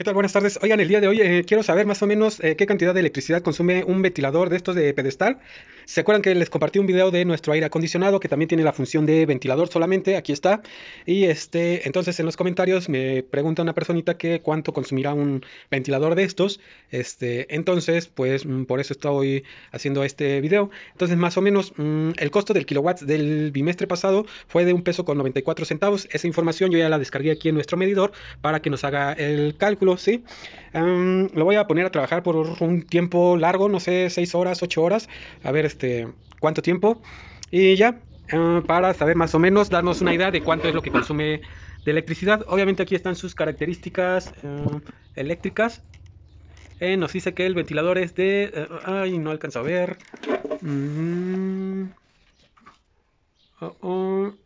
¿Qué tal? Buenas tardes. Oigan, el día de hoy eh, quiero saber más o menos eh, qué cantidad de electricidad consume un ventilador de estos de pedestal. ¿Se acuerdan que les compartí un video de nuestro aire acondicionado que también tiene la función de ventilador solamente? Aquí está. Y este, entonces en los comentarios me pregunta una personita que cuánto consumirá un ventilador de estos. Este, entonces, pues mm, por eso estoy haciendo este video. Entonces, más o menos mm, el costo del kilowatt del bimestre pasado fue de un peso con 94 centavos. Esa información yo ya la descargué aquí en nuestro medidor para que nos haga el cálculo ¿sí? lo voy a poner a trabajar por un tiempo largo, no sé, 6 horas, 8 horas, a ver este, cuánto tiempo. Y ya, ah, para saber más o menos, darnos una idea de cuánto es lo que consume de electricidad. Obviamente aquí están sus características ah, eléctricas. Eh, nos dice que el ventilador es de... Eh, ay, no alcanzo a ver.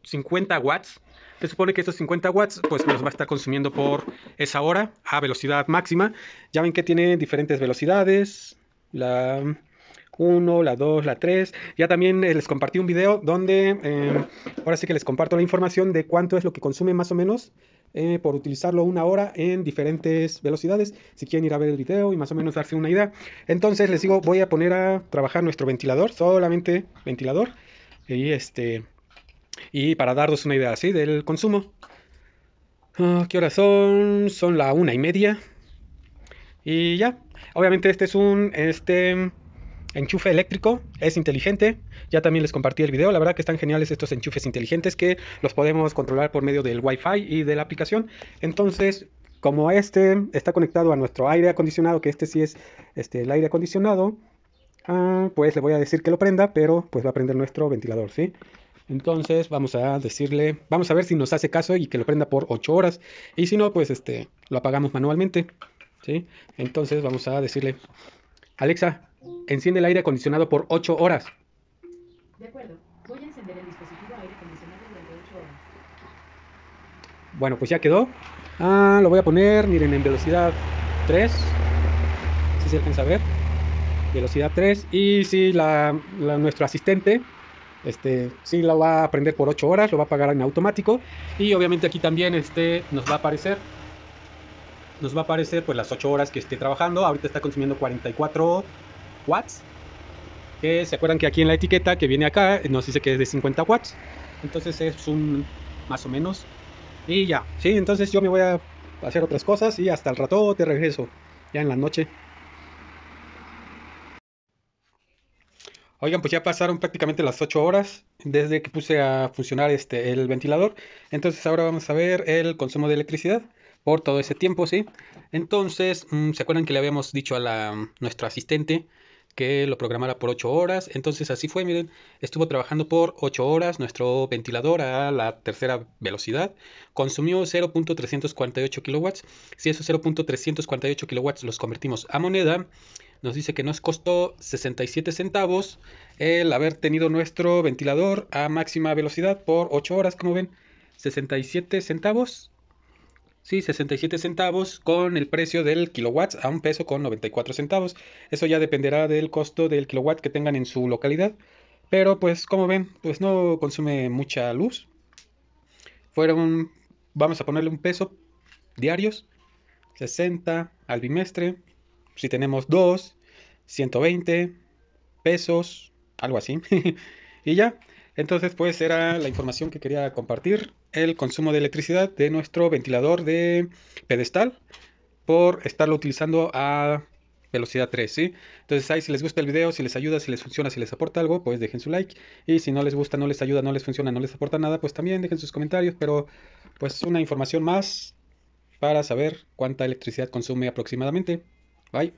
50 watts. Se supone que estos 50 watts pues nos va a estar consumiendo por esa hora a velocidad máxima. Ya ven que tiene diferentes velocidades. La 1, la 2, la 3. Ya también eh, les compartí un video donde eh, ahora sí que les comparto la información de cuánto es lo que consume más o menos eh, por utilizarlo una hora en diferentes velocidades. Si quieren ir a ver el video y más o menos darse una idea. Entonces les digo, voy a poner a trabajar nuestro ventilador, solamente ventilador. Y este y para daros una idea así del consumo. Ah, ¿Qué horas son? Son la una y media. Y ya. Obviamente este es un este enchufe eléctrico. Es inteligente. Ya también les compartí el video. La verdad que están geniales estos enchufes inteligentes que los podemos controlar por medio del Wi-Fi y de la aplicación. Entonces, como este está conectado a nuestro aire acondicionado, que este sí es este, el aire acondicionado, ah, pues le voy a decir que lo prenda, pero pues va a prender nuestro ventilador, ¿sí? Entonces vamos a decirle, vamos a ver si nos hace caso y que lo prenda por 8 horas. Y si no, pues este, lo apagamos manualmente. ¿sí? Entonces vamos a decirle, Alexa, enciende el aire acondicionado por 8 horas. De acuerdo, voy a encender el dispositivo aire acondicionado durante 8 horas. Bueno, pues ya quedó. Ah, lo voy a poner, miren, en velocidad 3. Si se alcanza a ver. Velocidad 3. Y si la, la, nuestro asistente este, sí lo va a aprender por 8 horas, lo va a pagar en automático. Y obviamente aquí también este, nos va a aparecer. Nos va a aparecer pues las 8 horas que esté trabajando, ahorita está consumiendo 44 watts. Que se acuerdan que aquí en la etiqueta que viene acá nos dice que es de 50 watts. Entonces es un más o menos. Y ya, sí, entonces yo me voy a hacer otras cosas y hasta el rato te regreso ya en la noche Oigan, pues ya pasaron prácticamente las 8 horas desde que puse a funcionar este, el ventilador. Entonces ahora vamos a ver el consumo de electricidad por todo ese tiempo, ¿sí? Entonces, mm, ¿se acuerdan que le habíamos dicho a la, nuestra asistente que lo programara por 8 horas? Entonces así fue, miren, estuvo trabajando por 8 horas nuestro ventilador a la tercera velocidad. Consumió 0.348 kilowatts. Si esos 0.348 kilowatts los convertimos a moneda, nos dice que nos costó 67 centavos el haber tenido nuestro ventilador a máxima velocidad por 8 horas, como ven, 67 centavos. Sí, 67 centavos con el precio del kilowatt a un peso con 94 centavos. Eso ya dependerá del costo del kilowatt que tengan en su localidad. Pero pues como ven, pues no consume mucha luz. Fueron, vamos a ponerle un peso diarios, 60 al bimestre, si tenemos 2, 120 pesos, algo así. y ya, entonces pues era la información que quería compartir, el consumo de electricidad de nuestro ventilador de pedestal por estarlo utilizando a velocidad 3, ¿sí? Entonces ahí si les gusta el video, si les ayuda, si les funciona, si les aporta algo, pues dejen su like. Y si no les gusta, no les ayuda, no les funciona, no les aporta nada, pues también dejen sus comentarios. Pero pues una información más para saber cuánta electricidad consume aproximadamente. はい。